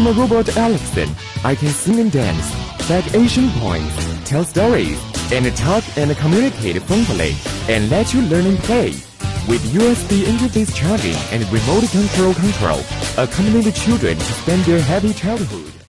I'm a robot Alexson. I can sing and dance, bag Asian points, tell stories, and talk and communicate friendly, and let you learn and play. With USB interface charging and remote control control, accompany the children to spend their happy childhood.